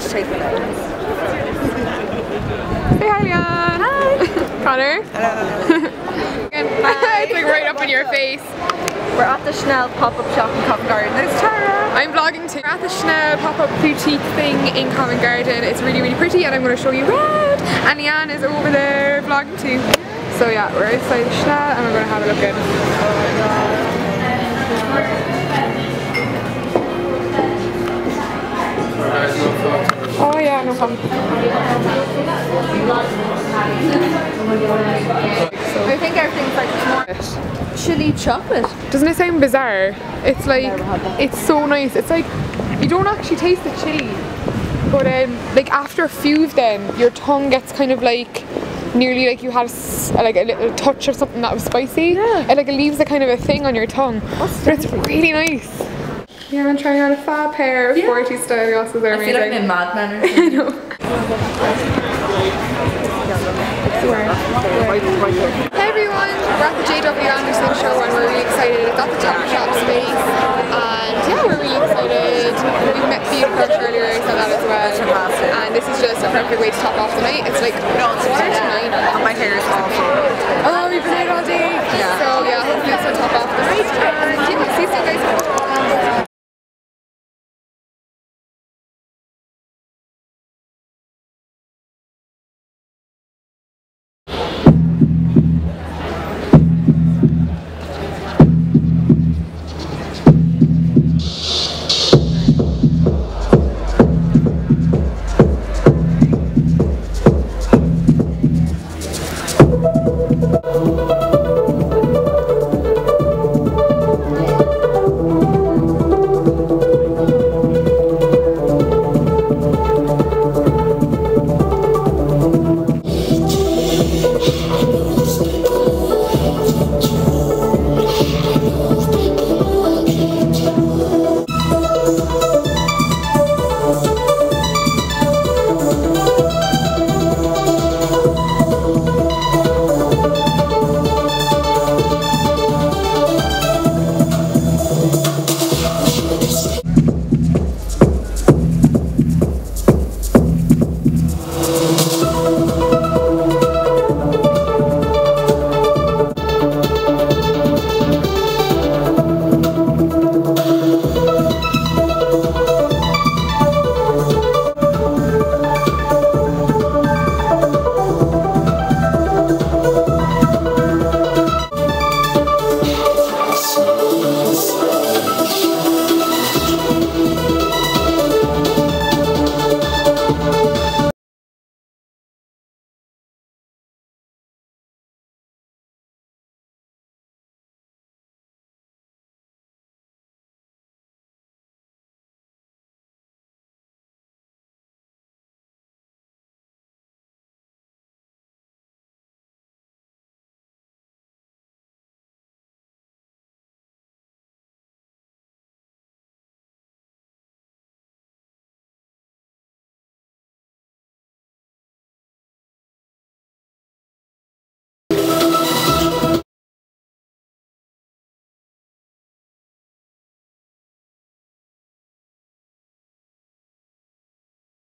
Say hi, Leon. Hi. Connor. Hello. it's like right up in your face. We're at the Chanel pop-up shop in Covent Garden. There's Tara. I'm vlogging too. We're at the Chanel pop-up boutique thing in Covent Garden. It's really, really pretty and I'm going to show you around. And Leanne is over there vlogging too. So yeah, we're outside the Chanel and we're going to have a look in. Oh Oh yeah, no problem. I think everything's like more chili chocolate. Doesn't it sound bizarre? It's like, it's so nice. It's like, you don't actually taste the chili. But um, like after a few of them, your tongue gets kind of like, nearly like you had a like a little touch or something that was spicy. Yeah. It like it leaves a kind of a thing on your tongue. But it's really nice. Yeah, I'm trying on a fab pair of 40 style glasses. They're I feel like I'm amazing. in Mad Men or I something. know. Hey everyone, we're at the JW Anderson show and we're really excited. It's at the top shop space and yeah, we're really excited. We met Fiona Coach earlier, I said that as well. fantastic. And this is just a perfect way to top off the night. It's like quarter to nine. And my hair is awful. Oh, we've been out all day. the sorry.